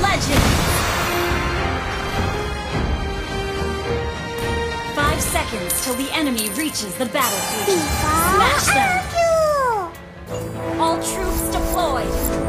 legend! Five seconds till the enemy reaches the battlefield. Smash them! All troops deployed!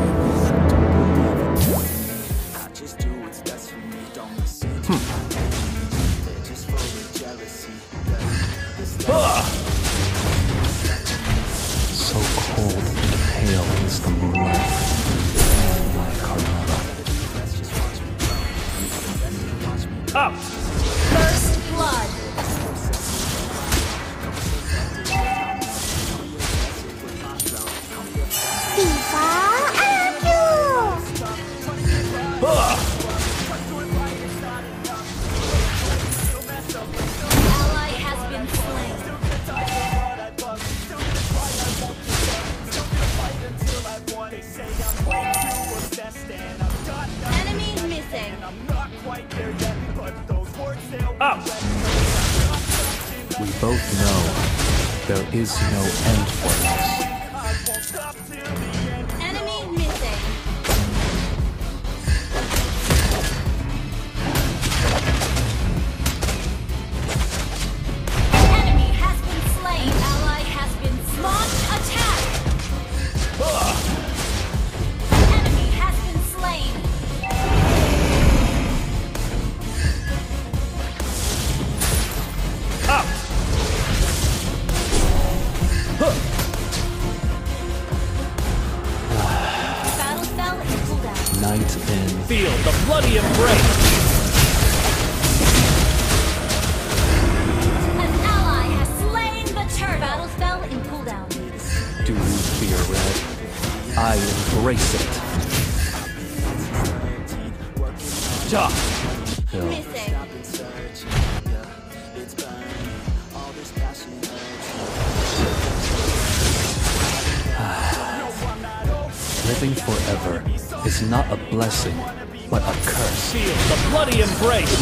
Both know there is no end for cooldown. Night in, Feel the bloody embrace! An ally has slain the turtle. Battle Spell in cooldown. do you fear red? I embrace it. Ja! Hill. Missing. Forever is not a blessing, but a curse. Feel the bloody embrace!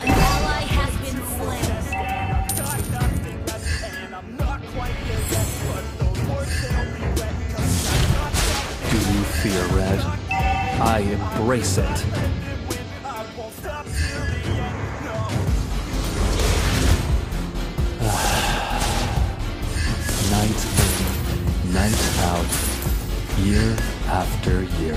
An ally has been slain. Do you fear red? I embrace it. In, out, year after year.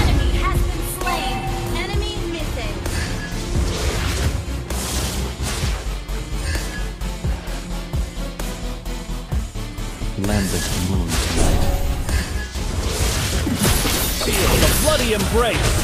Enemy has been slain. Enemy missing. Lambent moon tonight. Feel the bloody embrace!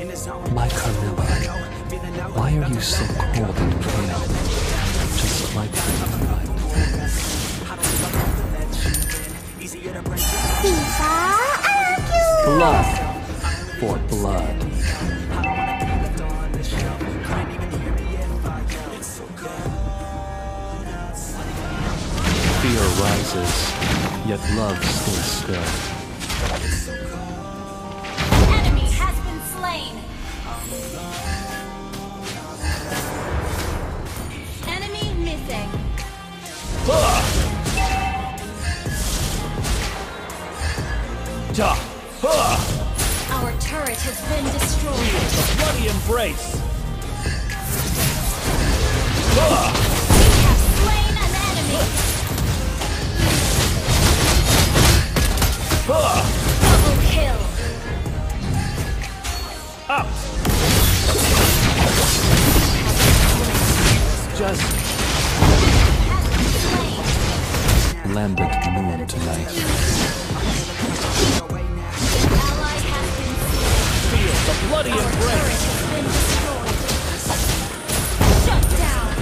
My Carmilla, why are you so cold and pale? Just like the. Blood for blood. Fear rises, yet love stays still. Enemy missing. Ja! Our turret has been destroyed. The bloody embrace! We have slain an enemy. Double kill. Up! just... Lambert moon tonight. Feel the bloody embrace! Shut down!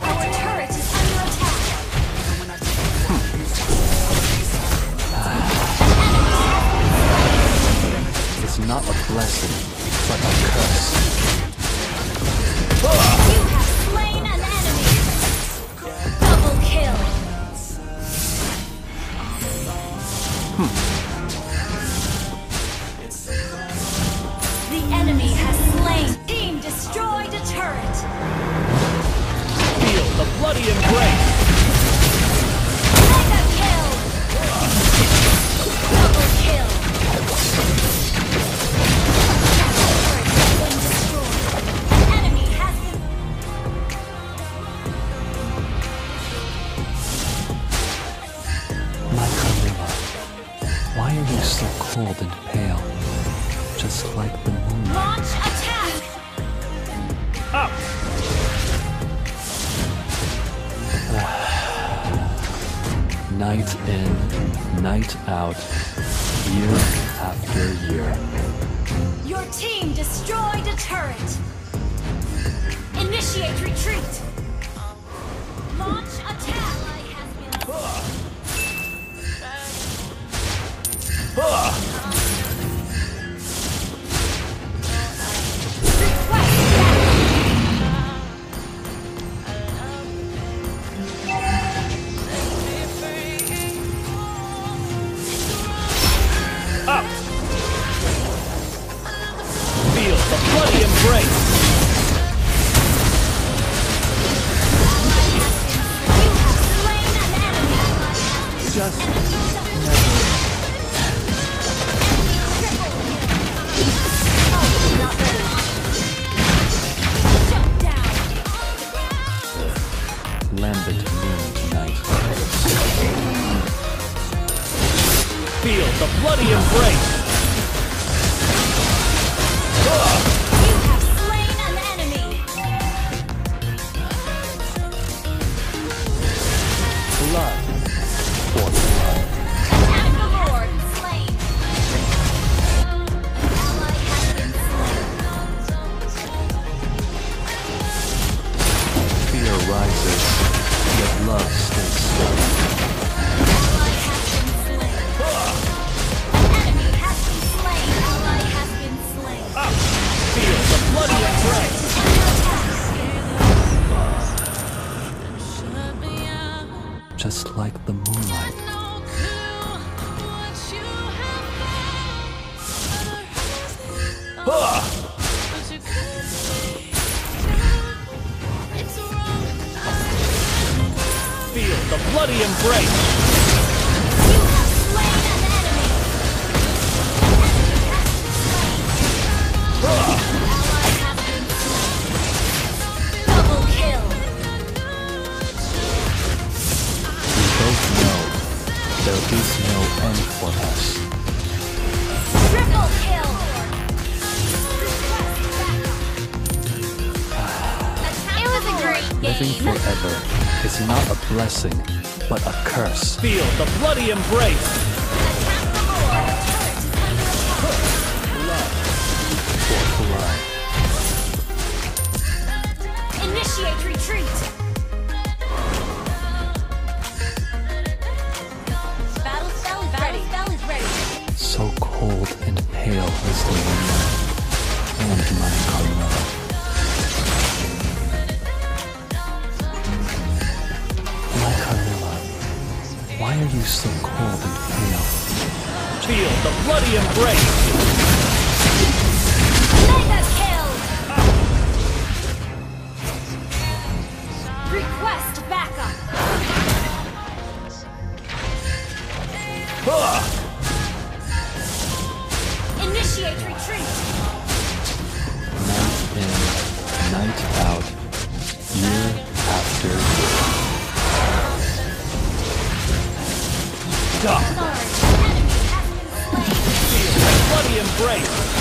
Our turret is under attack! Hmm. Ah. it's not a blessing. Why are you so cold and pale? Just like the moon. launch attack. Up. Night in, night out, year after year. Your team destroyed a turret. Initiate retreat. Launch attack. Request kill. We both know there is no end for us. Triple kill. Living forever is not a blessing, but a curse. Feel the bloody embrace. Are you so cold and pale? Feel the bloody embrace. Mega kill. Request backup. Initiate retreat. Night in, night out, Duck. Enemy has been slain. Feel the bloody embrace.